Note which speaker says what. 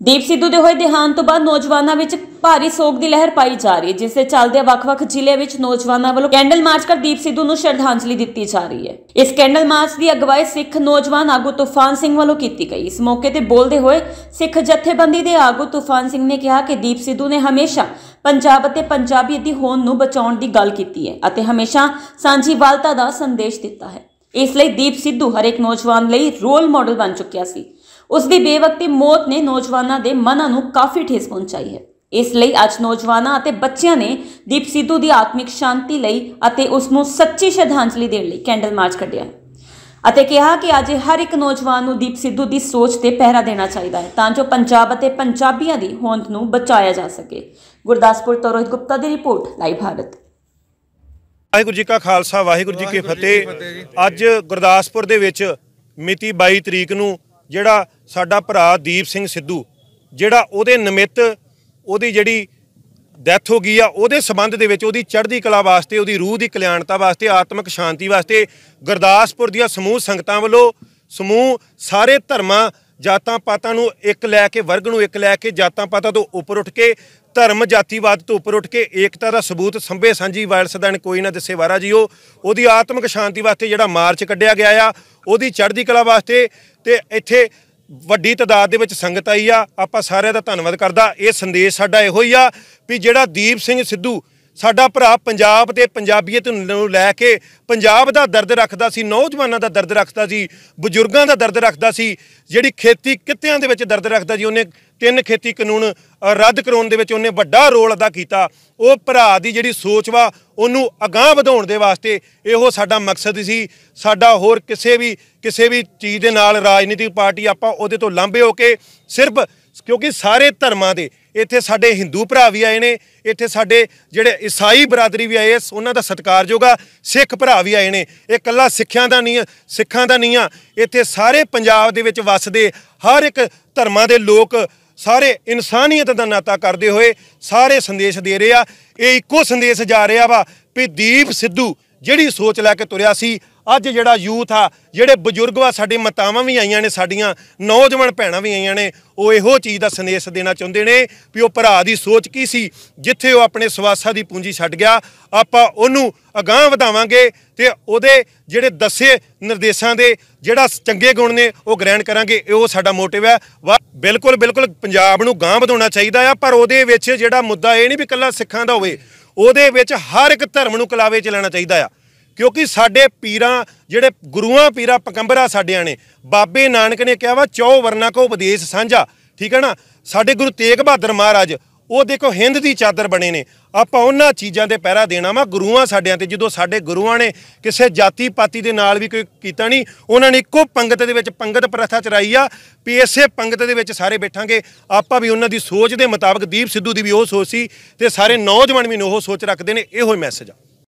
Speaker 1: ਦੀਪ ਸਿੱਧੂ ਦੇ ਹੋਏ ਦੇਹਾਂਤ ਤੋਂ ਬਾਅਦ ਨੌਜਵਾਨਾਂ ਵਿੱਚ ਭਾਰੀ ਸੋਗ ਦੀ ਲਹਿਰ ਪਾਈ ਜਾ ਰਹੀ ਹੈ, ਜਿਸ ਦੇ ਚੱਲਦੇ ਵੱਖ-ਵੱਖ ਜ਼ਿਲ੍ਹੇ ਵਿੱਚ ਨੌਜਵਾਨਾਂ ਵੱਲੋਂ ਕੈਂਡਲ ਮਾਰਚ ਕਰ ਦੀਪ ਸਿੱਧੂ ਨੂੰ ਸ਼ਰਧਾਂਜਲੀ ਦਿੱਤੀ ਜਾ ਰਹੀ ਹੈ। ਇਸ ਕੈਂਡਲ ਮਾਰਚ ਦੀ ਅਗਵਾਈ ਸਿੱਖ ਨੌਜਵਾਨ ਆਗੂ ਤੂਫਾਨ ਸਿੰਘ ਵੱਲੋਂ ਕੀਤੀ ਗਈ। ਇਸ ਮੌਕੇ ਤੇ ਬੋਲਦੇ ਹੋਏ ਸਿੱਖ ਜਥੇਬੰਦੀ ਦੇ ਆਗੂ ਤੂਫਾਨ ਸਿੰਘ ਨੇ ਕਿਹਾ ਕਿ ਦੀਪ ਸਿੱਧੂ ਨੇ ਹਮੇਸ਼ਾ ਪੰਜਾਬ ਅਤੇ ਪੰਜਾਬੀਅਤ ਦੀ ਹੋਂਦ ਨੂੰ ਬਚਾਉਣ ਦੀ ਗੱਲ ਕੀਤੀ ਹੈ ਅਤੇ ਹਮੇਸ਼ਾ ਸਾਂਝੀਵਾਲਤਾ ਦਾ ਸੰਦੇਸ਼ ਦਿੱਤਾ ਹੈ। ਇਸ ਲਈ ਦੀਪ ਸਿੱਧੂ ਹਰ ਇੱਕ ਨੌਜਵਾਨ ਲਈ ਰੋਲ ਮਾਡਲ ਬਣ ਚੁੱਕਿਆ ਸੀ। ਉਸ ਦੀ ਬੇਵਕਤੀ ਮੌਤ ਨੇ ਨੌਜਵਾਨਾਂ ਦੇ ਮਨਾਂ ਨੂੰ ਕਾਫੀ ਠੇਸ ਪਹੁੰਚਾਈ ਹੈ। ਇਸ ਲਈ ਅੱਜ ਨੌਜਵਾਨਾਂ ਅਤੇ ਬੱਚਿਆਂ ਨੇ ਦੀਪ ਸਿੱਧੂ ਦੀ ਆਤਮਿਕ ਸ਼ਾਂਤੀ ਲਈ ਅਤੇ ਉਸ ਨੂੰ ਸੱਚੀ ਸ਼ਰਧਾਂਜਲੀ ਦੇਣ ਲਈ ਕੈਂਡਲ ਮਾਰਚ ਕੱਢਿਆ ਅਤੇ ਕਿਹਾ ਕਿ ਅੱਜ ਹਰ ਇੱਕ ਨੌਜਵਾਨ ਨੂੰ ਦੀਪ ਸਿੱਧੂ ਦੀ ਸੋਚ ਤੇ ਪਹਿਰਾ ਦੇਣਾ ਚਾਹੀਦਾ ਹੈ ਤਾਂ ਜੋ ਪੰਜਾਬ ਅਤੇ ਪੰਜਾਬੀਆਂ ਦੀ ਹੋਂਦ ਨੂੰ ਬਚਾਇਆ ਜਾ ਸਕੇ। ਗੁਰਦਾਸਪੁਰ ਤੋਂ ਰੋਹਿਤ ਗੁਪਤਾ ਦੀ ਰਿਪੋਰਟ ਲਾਈਵ ਭਾਰਤ।
Speaker 2: ਵਾਹਿਗੁਰੂ ਜੀ ਕਾ ਖਾਲਸਾ ਵਾਹਿਗੁਰੂ ਜੀ ਕੀ ਫਤਿਹ। ਅੱਜ ਗੁਰਦਾਸਪੁਰ ਦੇ ਵਿੱਚ ਮਿਤੀ 22 ਤਰੀਕ ਨੂੰ ਜਿਹੜਾ ਸਾਡਾ ਭਰਾ ਦੀਪ ਸਿੰਘ ਸਿੱਧੂ, ਜਿਹੜਾ ਉਹਦੇ ਨਿਮਿਤ ਉਹਦੀ ਜਿਹੜੀ ਡੈਥ ਹੋ ਗਈ ਆ, ਉਹਦੇ ਸਬੰਧ ਦੇ ਵਿੱਚ ਉਹਦੀ ਚੜ੍ਹਦੀ ਕਲਾ ਵਾਸਤੇ, ਉਹਦੀ ਰੂਹ ਦੀ ਕਲਿਆਣਤਾ ਵਾਸਤੇ, ਆਤਮਿਕ ਸ਼ਾਂਤੀ ਵਾਸਤੇ ਗੁਰਦਾਸਪੁਰ ਦੀਆਂ ਸਮੂਹ ਸੰਗਤਾਂ ਵੱਲੋਂ ਸਮੂਹ ਸਾਰੇ ਧਰਮਾਂ ਜਾਤਾਂ ਪਾਤਾਂ ਨੂੰ ਇੱਕ ਲੈ ਕੇ, ਵਰਗ ਨੂੰ ਇੱਕ ਲੈ ਕੇ, ਜਾਤਾਂ ਪਾਤਾਂ ਤੋਂ ਉੱਪਰ ਉੱਠ ਕੇ, ਧਰਮ ਜਾਤੀਵਾਦ ਤੋਂ ਉੱਪਰ ਉੱਠ ਕੇ, ਏਕਤਾ ਦਾ ਸਬੂਤ ਸੰਭੇ ਸਾਂਝੀ ਵਾਇਰਸਦਾਂ ਕੋਈ ਨਾ ਦੱਸੇ ਵਾਰਾ ਜੀ ਉਹਦੀ ਆਤਮਿਕ ਸ਼ਾਂਤੀ ਵਾਸਤੇ ਜਿਹੜਾ ਮਾਰਚ ਕੱਢਿਆ ਗਿਆ ਆ, ਉਹਦੀ ਚੜ੍ਹਦੀ ਕਲਾ ਵਾਸਤੇ ਤੇ ਇੱਥੇ ਵੱਡੀ ਤਾਦਾਦ ਦੇ ਵਿੱਚ ਸੰਗਤ ਆਈ ਆ। ਆਪਾਂ ਸਾਰਿਆਂ ਦਾ ਧੰਨਵਾਦ ਕਰਦਾ। ਇਹ ਸੰਦੇਸ਼ ਸਾਡਾ ਇਹੋ ਹੀ ਆ ਵੀ ਜਿਹੜਾ ਦੀਪ ਸਿੰਘ ਸਿੱਧੂ ਸਾਡਾ ਭਰਾ ਪੰਜਾਬ ਤੇ ਪੰਜਾਬੀਅਤ ਨੂੰ ਲੈ ਕੇ ਪੰਜਾਬ ਦਾ ਦਰਦ ਰੱਖਦਾ ਸੀ, ਨੌਜਵਾਨਾਂ ਦਾ ਦਰਦ ਰੱਖਦਾ ਸੀ, ਬਜ਼ੁਰਗਾਂ ਦਾ ਦਰਦ ਰੱਖਦਾ ਸੀ, ਜਿਹੜੀ ਖੇਤੀ ਕਿੱਤਿਆਂ ਦੇ ਵਿੱਚ ਦਰਦ ਰੱਖਦਾ ਸੀ, ਉਹਨੇ ਤਿੰਨ ਖੇਤੀ ਕਾਨੂੰਨ ਰੱਦ ਕਰਾਉਣ ਦੇ ਵਿੱਚ ਉਹਨੇ ਵੱਡਾ ਰੋਲ ਅਦਾ ਕੀਤਾ। ਉਹ ਭਰਾ ਦੀ ਜਿਹੜੀ ਸੋਚ ਵਾ, ਉਹਨੂੰ ਅਗਾਹ ਵਧਾਉਣ ਦੇ ਵਾਸਤੇ ਇਹੋ ਸਾਡਾ ਮਕਸਦ ਸੀ। ਸਾਡਾ ਹੋਰ ਕਿਸੇ ਵੀ ਕਿਸੇ ਵੀ ਚੀਜ਼ ਦੇ ਨਾਲ ਰਾਜਨੀਤਿਕ ਪਾਰਟੀ ਆਪਾਂ ਉਹਦੇ ਤੋਂ ਲਾਂਭੇ ਹੋ ਕੇ ਸਿਰਫ, ਕਿਉਂਕਿ ਸਾਰੇ ਧਰਮਾਂ ਦੇ ਇੱਥੇ ਸਾਡੇ ਹਿੰਦੂ ਭਰਾ ਵੀ ਆਏ ਨੇ ਇੱਥੇ ਸਾਡੇ ਜਿਹੜੇ ਈਸਾਈ ਬਰਾਦਰੀ ਵੀ ਆਏ ਆ, ਉਹਨਾਂ ਦਾ ਸਤਿਕਾਰਯੋਗ ਆ ਸਿੱਖ ਭਰਾ ਵੀ ਆਏ ਨੇ। ਇਹ ਕੱਲਾ ਸਿੱਖਿਆਂ ਦਾ ਨਹੀਂ ਸਿੱਖਾਂ ਦਾ ਨਹੀਂ ਆ। ਇੱਥੇ ਸਾਰੇ ਪੰਜਾਬ ਦੇ ਵਿੱਚ ਵੱਸਦੇ ਹਰ ਇੱਕ ਧਰਮਾਂ ਦੇ ਲੋਕ ਸਾਰੇ ਇਨਸਾਨੀਅਤ ਦਾ ਨਾਤਾ ਕਰਦੇ ਹੋਏ ਸਾਰੇ ਸੰਦੇਸ਼ ਦੇ ਰਹੇ ਆ। ਇਹ ਇੱਕੋ ਸੰਦੇਸ਼ ਜਾ ਰਿਹਾ ਵਾ ਵੀ ਦੀਪ ਸਿੱਧੂ ਜਿਹੜੀ ਸੋਚ ਲੈ ਕੇ ਤੁਰਿਆ ਸੀ ਅੱਜ ਜਿਹੜਾ ਯੂਥ ਆ, ਜਿਹੜੇ ਬਜ਼ੁਰਗ ਆ, ਸਾਡੇ ਮਾਤਾਵਾਂ ਵੀ ਆਈਆਂ ਨੇ, ਸਾਡੀਆਂ ਨੌਜਵਾਨ ਭੈਣਾਂ ਵੀ ਆਈਆਂ ਨੇ, ਉਹ ਇਹੋ ਚੀਜ਼ ਦਾ ਸੰਦੇਸ਼ ਦੇਣਾ ਚਾਹੁੰਦੇ ਨੇ ਵੀ ਉਹ ਭਰਾ ਦੀ ਸੋਚ ਕੀ ਸੀ, ਜਿੱਥੇ ਉਹ ਆਪਣੇ ਸਵਾਸਾਂ ਦੀ ਪੂੰਜੀ ਛੱਡ ਗਿਆ। ਆਪਾਂ ਉਹਨੂੰ ਅਗਾਹ ਵਧਾਵਾਂਗੇ ਤੇ ਉਹਦੇ ਜਿਹੜੇ ਦੱਸੇ ਨਿਰਦੇਸ਼ਾਂ ਦੇ ਜਿਹੜਾ ਚੰਗੇ ਗੁਣ ਨੇ, ਉਹ ਗ੍ਰਹਿਣ ਕਰਾਂਗੇ। ਇਹ ਉਹ ਸਾਡਾ ਮੋਟਿਵ ਹੈ। ਵਾ- ਬਿਲਕੁਲ ਬਿਲਕੁਲ ਪੰਜਾਬ ਨੂੰ ਗਾਂਹ ਵਧਾਉਣਾ ਚਾਹੀਦਾ ਆ, ਪਰ ਉਹਦੇ ਵਿੱਚ ਜਿਹੜਾ ਮੁੱਦਾ ਇਹ ਨਹੀਂ ਵੀ ਇਕੱਲਾ ਸਿੱਖਾਂ ਦਾ ਹੋਵੇ, ਉਹਦੇ ਵਿੱਚ ਹਰ ਇੱਕ ਧਰਮ ਨੂੰ ਕਲਾਵੇ ਚ ਲੈਣਾ ਚਾਹੀਦਾ ਆ। ਕਿਉਂਕਿ ਸਾਡੇ ਪੀਰਾਂ, ਜਿਹੜੇ ਗੁਰੂਆਂ ਪੀਰਾਂ ਪਕੰਬਰਾ ਸਾਡਿਆਂ ਨੇ, ਬਾਬੇ ਨਾਨਕ ਨੇ ਕਿਹਾ ਵਾ, ਚੌ ਵਰਨਾ ਕੋ ਉਪਦੇਸ਼ ਸਾਂਝਾ। ਠੀਕ ਹੈ ਨਾ? ਸਾਡੇ ਗੁਰੂ ਤੇਗ ਬਹਾਦਰ ਮਹਾਰਾਜ, ਉਹ ਦੇਖੋ ਹਿੰਦ ਦੀ ਚਾਦਰ ਬਣੇ ਨੇ। ਆਪਾਂ ਉਹਨਾਂ ਚੀਜ਼ਾਂ ਤੇ ਪਹਿਰਾ ਦੇਣਾ ਵਾ, ਗੁਰੂਆਂ ਸਾਡਿਆਂ ਤੇ, ਜਦੋਂ ਸਾਡੇ ਗੁਰੂਆਂ ਨੇ ਕਿਸੇ ਜਾਤੀ ਪਾਤੀ ਦੇ ਨਾਲ ਵੀ ਕੋਈ ਕੀਤਾ ਨਹੀਂ, ਉਹਨਾਂ ਨੇ ਇੱਕੋ ਪੰਗਤ ਦੇ ਵਿੱਚ ਪੰਗਤ ਪ੍ਰਥਾ ਚਰਾਈ ਆ, ਵੀ ਇਸੇ ਪੰਗਤ ਦੇ ਵਿੱਚ ਸਾਰੇ ਬੈਠਾਂਗੇ। ਆਪਾਂ ਵੀ ਉਹਨਾਂ ਦੀ ਸੋਚ ਦੇ ਮੁਤਾਬਕ ਦੀਪ ਸਿੱਧੂ ਦੀ ਵੀ ਉਹ ਸੋਚ ਸੀ ਤੇ ਸਾਰੇ ਨੌਜਵਾਨ ਵੀ ਨੇ ਉਹ ਸੋਚ ਰੱਖਦੇ ਨੇ, ਇਹੋ ਹੀ ਮੈਸੇਜ ਆ।